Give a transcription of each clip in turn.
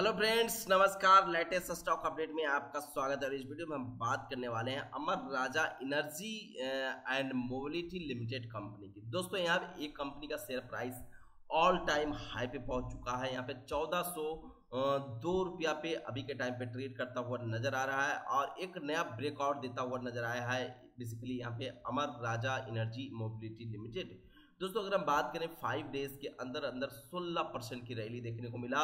Hello friends नमस्कार latest stock update में आपका स्वागत है और इस वीडियो में हम बात करने वाले हैं Amara Raja Energy and Mobility Limited company की। दोस्तों, यहाँ पे एक कंपनी का share price all time high पे पहुँच चुका है। यहाँ पे चौदह सौ दो रुपया पे अभी के टाइम पे ट्रेड करता हुआ नज़र आ रहा है और एक नया ब्रेकआउट देता हुआ नज़र आया है। बेसिकली यहाँ पे Amara Raja Energy Mobility Limited दोस्तों, अगर हम बात करें फाइव डेज़ के अंदर अंदर 16 परसेंट की रैली देखने को मिला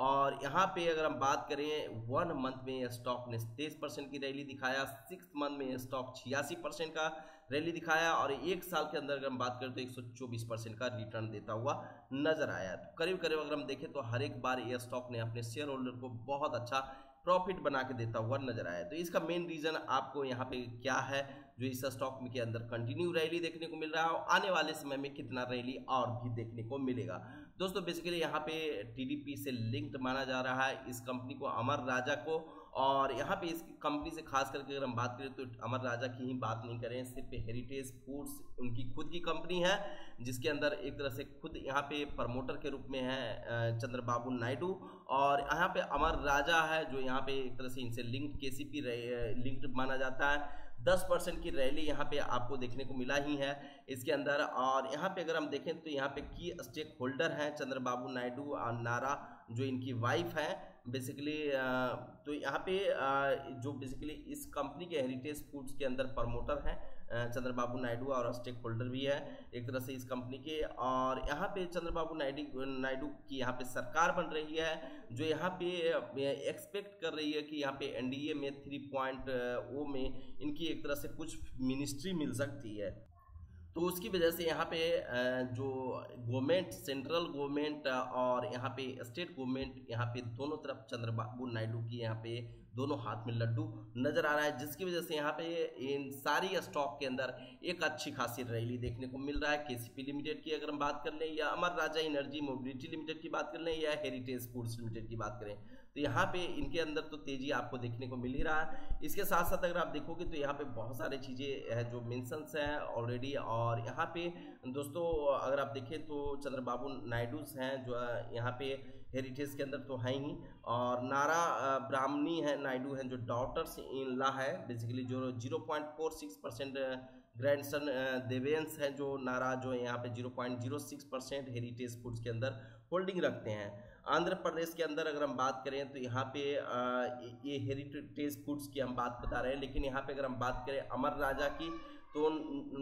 और यहाँ पे अगर हम बात करें वन मंथ में स्टॉक ने तेईस परसेंट की रैली दिखाया सिक्स मंथ में स्टॉक छियासी परसेंट का रैली दिखाया और एक साल के अंदर अगर हम बात करें तो 124 परसेंट का रिटर्न देता हुआ नज़र आया। तो करीब करीब अगर हम देखें तो हर एक बार ये स्टॉक ने अपने शेयर होल्डर को बहुत अच्छा प्रॉफिट बना के देता हुआ नज़र आया। तो इसका मेन रीजन आपको यहाँ पे क्या है, जो इस स्टॉक में के अंदर कंटिन्यू रैली देखने को मिल रहा है और आने वाले समय में कितना रैली और भी देखने को मिलेगा। दोस्तों बेसिकली यहाँ पे टीडीपी से लिंक्ड माना जा रहा है इस कंपनी को अमर राजा को और यहाँ पे इस कंपनी से खास करके अगर हम बात करें तो अमर राजा की ही बात नहीं करें, सिर्फ़ हेरिटेज फूड्स उनकी खुद की कंपनी है, जिसके अंदर एक तरह से खुद यहाँ पे प्रमोटर के रूप में है चंद्रबाबू नायडू और यहाँ पे अमर राजा है जो यहाँ पे एक तरह से इनसे लिंक्ड के लिंक्ड माना जाता है। दस परसेंट की रैली यहाँ पे आपको देखने को मिला ही है इसके अंदर। और यहाँ पे अगर हम देखें तो यहाँ पे की स्टेक होल्डर हैं चंद्रबाबू नायडू और नारा जो इनकी वाइफ हैं। बेसिकली तो यहाँ पे जो बेसिकली इस कंपनी के हेरिटेज फूड्स के अंदर प्रमोटर हैं। चंद्रबाबू नायडू और स्टेक होल्डर भी है एक तरह से इस कंपनी के। और यहाँ पे चंद्रबाबू नायडू नायडू की यहाँ पे सरकार बन रही है, जो यहाँ पे एक्सपेक्ट कर रही है कि यहाँ पे एनडीए में थ्री पॉइंट ओ में इनकी एक तरह से कुछ मिनिस्ट्री मिल सकती है। तो उसकी वजह से यहाँ पे जो गवर्नमेंट सेंट्रल गवर्नमेंट और यहाँ पे स्टेट गवर्नमेंट यहाँ पे दोनों तरफ़ चंद्रबाबू नायडू की यहाँ पे दोनों हाथ में लड्डू नज़र आ रहा है, जिसकी वजह से यहाँ पे इन सारी स्टॉक के अंदर एक अच्छी खासी रैली देखने को मिल रहा है। केसीपी लिमिटेड की अगर हम बात कर लें या Amara Raja energy mobility limited की बात कर लें या हेरिटेज फूड्स लिमिटेड की बात करें तो यहाँ पे इनके अंदर तो तेज़ी आपको देखने को मिल ही रहा है। इसके साथ साथ अगर आप देखोगे तो यहाँ पे बहुत सारे चीज़ें हैं जो मेंशंस हैं ऑलरेडी और यहाँ पे दोस्तों, अगर आप देखें तो चंद्रबाबू नायडूस हैं, जो यहाँ पे हेरिटेज के अंदर तो है ही और नारा ब्राह्मणी है, नायडू हैं, जो डॉटर्स इन ला है। बेसिकली जो zero point four six percent grandson देवेंस हैं, जो नारा जो यहाँ पे zero point zero six percent heritage foods के अंदर होल्डिंग रखते हैं। आंध्र प्रदेश के अंदर अगर हम बात करें तो यहाँ पे ये हेरिटेज फूड्स की हम बात बता रहे हैं, लेकिन यहाँ पे अगर हम बात करें अमर राजा की तो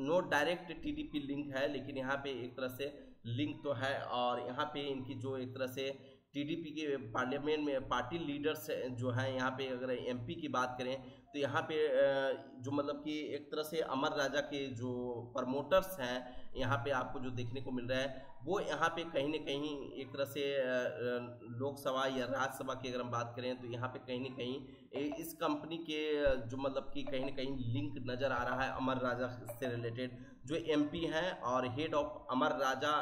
नो डायरेक्ट टीडीपी लिंक है, लेकिन यहाँ पे एक तरह से लिंक तो है, और यहाँ पे इनकी जो एक तरह से टीडीपी के पार्लियामेंट में पार्टी लीडर्स जो हैं, यहाँ पे अगर एमपी की बात करें तो यहाँ पे जो मतलब कि एक तरह से अमर राजा के जो प्रमोटर्स हैं, यहाँ पे आपको जो देखने को मिल रहा है, वो यहाँ पे कहीं ना कहीं एक तरह से लोकसभा या राज्यसभा की अगर हम बात करें तो यहाँ पे कहीं ना कहीं इस कंपनी के, जो मतलब कि कहीं ना कहीं लिंक नज़र आ रहा है अमर राजा से रिलेटेड। जो एमपी हैं और head of Amara Raja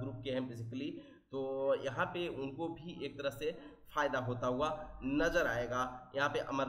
group के हैं बेसिकली तो यहाँ पे उनको भी एक तरह से फ़ायदा होता हुआ नज़र आएगा। यहाँ पे अमर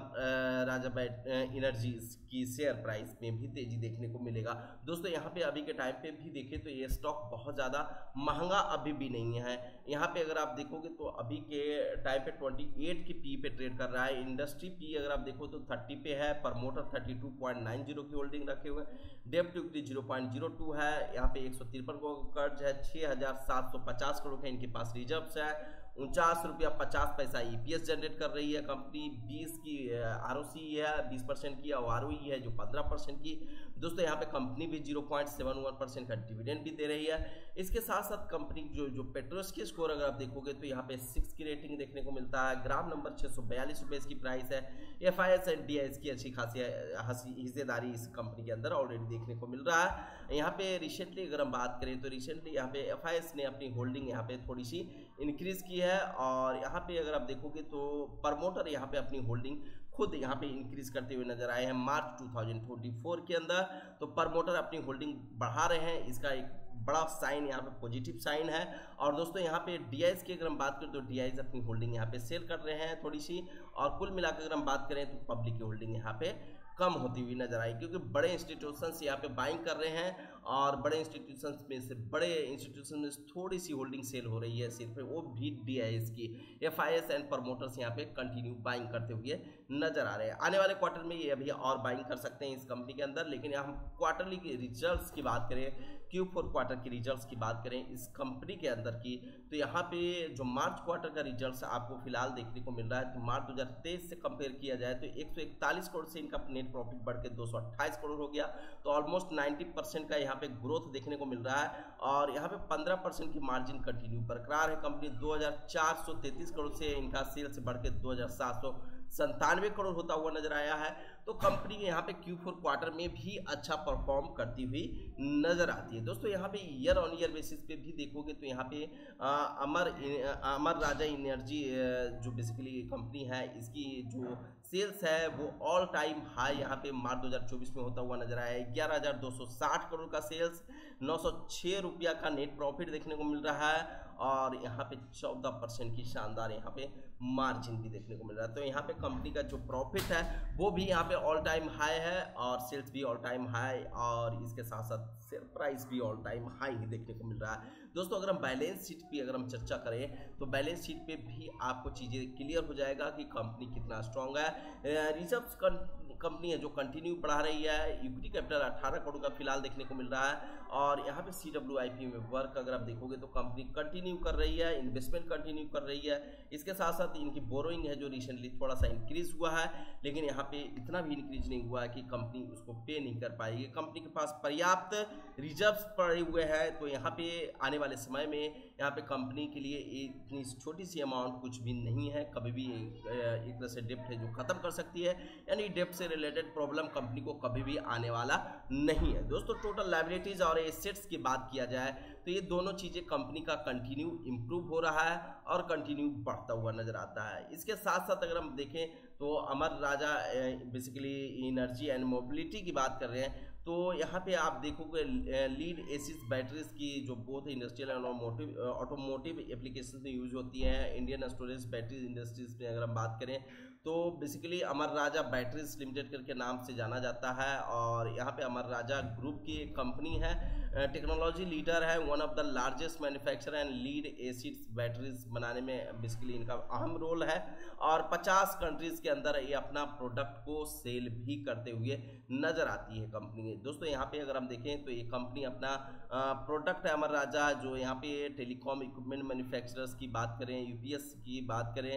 राजा बैट इनर्जीज की शेयर प्राइस में भी तेज़ी देखने को मिलेगा। दोस्तों, यहाँ पे अभी के टाइम पे भी देखें तो ये स्टॉक बहुत ज़्यादा महँगा अभी भी नहीं है। यहाँ पे अगर आप देखोगे तो अभी के टाइम पे 28 की पी पे ट्रेड कर रहा है। इंडस्ट्री पी अगर आप देखो तो 30 पे है प्रमोटर 32.90 की होल्डिंग रखे हुए Depp two zero point zero two है। यहाँ पे एक सौ तिरपन कर्ज है छः हज़ार सात सौ पचास करोड़ का इनके पास रिज़र्व है। उनचास रुपया पचास पैसा ईपीएस e जनरेट कर रही है कंपनी बीस की आरओसी है बीस परसेंट की और आर है जो पंद्रह परसेंट की। दोस्तों, यहाँ पे कंपनी भी zero point seven one percent का डिविडेंड भी दे रही है। इसके साथ साथ कंपनी जो जो पेट्रोस की स्कोर अगर आप देखोगे तो यहाँ पे सिक्स की रेटिंग देखने को मिलता है। ग्राम नंबर छः सौ बयालीस रुपये इसकी प्राइस है। F I S and D I S की अच्छी खासी हिस्सेदारी इस कंपनी के अंदर ऑलरेडी देखने को मिल रहा है। यहाँ पे रिसेंटली अगर हम बात करें तो रिसेंटली यहाँ पे एफ़ आई एस ने अपनी होल्डिंग यहाँ पे थोड़ी सी इंक्रीज की है और यहाँ पे अगर आप देखोगे तो प्रमोटर यहाँ पे अपनी होल्डिंग खुद यहाँ पे इंक्रीज करते हुए नज़र आए हैं मार्च 2024 के अंदर। तो प्रमोटर अपनी होल्डिंग बढ़ा रहे हैं। इसका एक बड़ा साइन यहाँ पे पॉजिटिव साइन है। और दोस्तों यहाँ पे डी की अगर हम बात करें तो डी अपनी होल्डिंग यहाँ पे सेल कर रहे हैं थोड़ी सी। और कुल मिलाकर अगर हम बात करें तो पब्लिक की होल्डिंग यहाँ पे कम होती हुई नज़र आई, क्योंकि बड़े इंस्टीट्यूशंस यहाँ पे बाइंग कर रहे हैं और बड़े इंस्टीट्यूशंस में से बड़े इंस्टीट्यूशन में थोड़ी सी होल्डिंग सेल हो रही है सिर्फ़, वो भी डी की। एफ़ एंड प्रमोटर्स यहाँ पे कंटिन्यू बाइंग करते हुए नज़र आ रहे हैं। आने वाले क्वार्टर में ये अभी और बाइंग कर सकते हैं इस कंपनी के अंदर, लेकिन हम क्वार्टरली के रिज़ल्ट की बात करें क्यू फोर क्वार्टर के रिजल्ट्स की बात करें इस कंपनी के अंदर की तो यहाँ पे जो मार्च क्वार्टर का रिजल्ट्स आपको फ़िलहाल देखने को मिल रहा है तो मार्च 2023 से कंपेयर किया जाए तो 141 करोड़ से इनका नेट प्रॉफिट बढ़ के 228 करोड़ हो गया तो ऑलमोस्ट 90 परसेंट का यहाँ पे ग्रोथ देखने को मिल रहा है और यहाँ पे 15 परसेंट की मार्जिन कंटिन्यू बरकरार है कंपनी दो हज़ार चार सौ तैंतीस करोड़ से इनका सेल्स बढ़ के दो संतानवे करोड़ होता हुआ नज़र आया है। तो कंपनी यहाँ पे क्यू फोर क्वार्टर में भी अच्छा परफॉर्म करती हुई नज़र आती है। दोस्तों यहाँ पे ईयर ऑन ईयर बेसिस पे भी देखोगे तो यहाँ पे आ, अमर अमर राजा इनर्जी जो बेसिकली कंपनी है इसकी जो सेल्स है वो ऑल टाइम हाई यहाँ पे मार्च 2024 में होता हुआ नज़र आया है। ग्यारह करोड़ का सेल्स नौ सौ छः रुपया का नेट प्रॉफिट देखने को मिल रहा है। और यहाँ पे चौदह परसेंट की शानदार यहाँ पे मार्जिन भी देखने को मिल रहा है। तो यहाँ पे कंपनी का जो प्रॉफिट है, वो भी यहाँ पे ऑल टाइम हाई है और सेल्स भी ऑल टाइम हाई और इसके साथ साथ सेल प्राइस भी ऑल टाइम हाई ही देखने को मिल रहा है। दोस्तों, अगर हम बैलेंस शीट की अगर हम चर्चा करें तो बैलेंस शीट पर भी आपको चीज़ें क्लियर हो जाएगा कि कंपनी कितना स्ट्रांग है। रिज़र्व कंपनी है जो कंटिन्यू बढ़ा रही है। इक्विटी कैपिटल 18 करोड़ का फ़िलहाल देखने को मिल रहा है। और यहाँ पे सी डब्ल्यू आई पी में वर्क अगर आप देखोगे तो कंपनी कंटिन्यू कर रही है इन्वेस्टमेंट कंटिन्यू कर रही है। इसके साथ साथ इनकी बोरोइंग है जो रिसेंटली थोड़ा सा इंक्रीज हुआ है। लेकिन यहाँ पे इतना भी इंक्रीज नहीं हुआ है कि कंपनी उसको पे नहीं कर पाएगी। कंपनी के पास पर्याप्त रिज़र्व पड़े हुए हैं। तो यहाँ पे आने वाले समय में यहाँ पे कंपनी के लिए इतनी छोटी सी अमाउंट कुछ भी नहीं है। कभी भी एक तरह से डेप्ट है जो खत्म कर सकती है। यानी डेप्ट से रिलेटेड प्रॉब्लम कंपनी को कभी भी आने वाला नहीं है। दोस्तों टोटल लाइबिलिटीज और एसेट्स की बात किया जाए तो ये दोनों चीज़ें कंपनी का कंटिन्यू इम्प्रूव हो रहा है और कंटिन्यू बढ़ता हुआ नज़र आता है। इसके साथ साथ अगर हम देखें तो Amara Raja basically energy and mobility की बात कर रहे हैं। तो यहाँ पे आप देखोगे लीड एसिस बैटरीज की जो both industrial and automotive automotive application में यूज़ होती हैं। इंडियन स्टोरेज बैटरी इंडस्ट्रीज़ में अगर हम बात करें तो basically Amara Raja batteries limited करके नाम से जाना जाता है और यहाँ पे अमर राजा ग्रुप की एक कंपनी है। टेक्नोलॉजी लीडर है one of the largest manufacture and lead acid batteries बनाने में बेसिकली इनका अहम रोल है। और 50 कंट्रीज़ के अंदर ये अपना प्रोडक्ट को सेल भी करते हुए नज़र आती है कंपनी दोस्तों, यहाँ पे अगर हम देखें तो ये कंपनी अपना प्रोडक्ट है अमर राजा, जो यहाँ पे टेलीकॉम इक्विपमेंट मैन्युफैक्चरर्स की बात करें यूपीएस की बात करें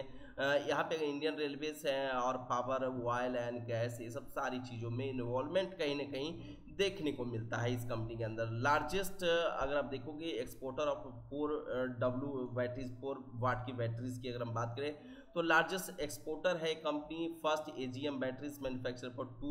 यहाँ पे इंडियन रेलवेज हैं और पावर ऑयल एंड गैस ये सब सारी चीज़ों में इन्वॉल्वमेंट कहीं ना कहीं देखने को मिलता है इस कंपनी के अंदर। लार्जेस्ट अगर आप देखोगे exporter of four W batteries four watt की बैटरीज की अगर हम बात करें तो लार्जेस्ट एक्सपोर्टर है company first AGM batteries manufacture for two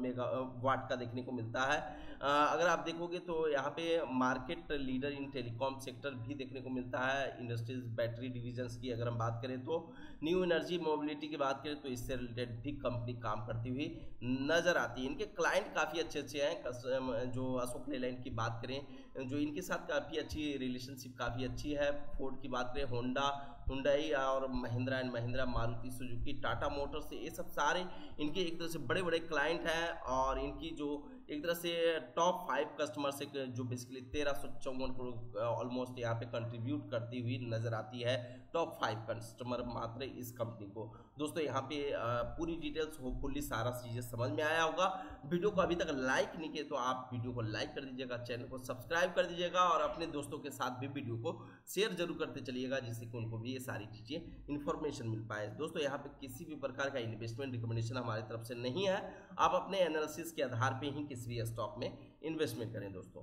megawatt का देखने को मिलता है। Uh, अगर आप देखोगे तो यहाँ पे market leader in telecom sector भी देखने को मिलता है। इंडस्ट्रीज़ बैटरी डिविजन्स की अगर हम बात करें तो। न्यू एनर्जी मोबिलिटी की बात करें तो इससे रिलेटेड भी कंपनी काम करती हुई नज़र आती है। इनके क्लाइंट काफ़ी अच्छे अच्छे हैं जो अशोक लेलैंड की बात करें जो इनके साथ काफ़ी अच्छी रिलेशनशिप काफ़ी अच्छी है। फोर्ड की बात करें होंडा हुंडई और Mahindra and Mahindra Maruti Suzuki Tata motors ये सब सारे इनके एक तरह से बड़े बड़े क्लाइंट हैं और इनकी जो एक तरह से टॉप फाइव कस्टमर से जो बेसिकली तेरह सौ चौवन करोड़ ऑलमोस्ट यहाँ पे कंट्रीब्यूट करती हुई नज़र आती है टॉप फाइव कस्टमर मात्र इस कंपनी को। दोस्तों, यहाँ पे पूरी डिटेल्स होपफुली सारा चीज़ें समझ में आया होगा। वीडियो को अभी तक लाइक नहीं किए तो आप वीडियो को लाइक कर दीजिएगा चैनल को सब्सक्राइब कर दीजिएगा और अपने दोस्तों के साथ भी वीडियो को शेयर ज़रूर करते चलिएगा, जिससे कि उनको भी ये सारी चीज़ें इन्फॉर्मेशन मिल पाए। दोस्तों, यहाँ पे किसी भी प्रकार का इन्वेस्टमेंट रिकमेंडेशन हमारी तरफ़ से नहीं है। आप अपने एनालिसिस के आधार पर ही किसी भी स्टॉक में इन्वेस्टमेंट करें दोस्तों।